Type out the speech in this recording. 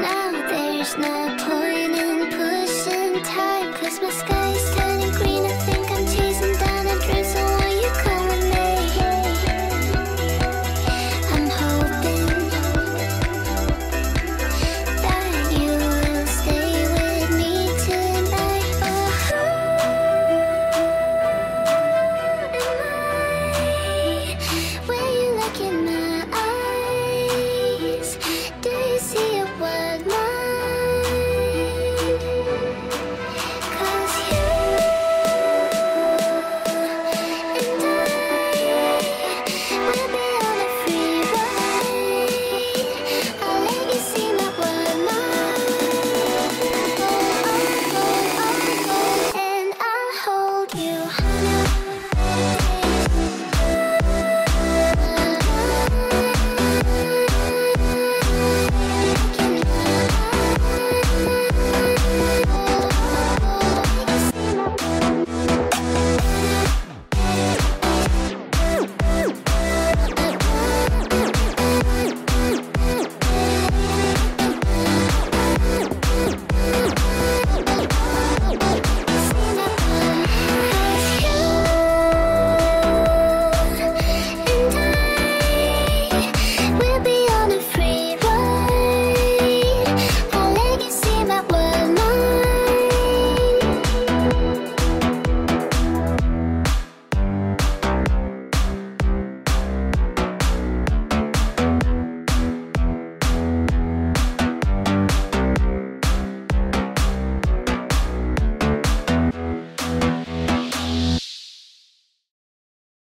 now there's no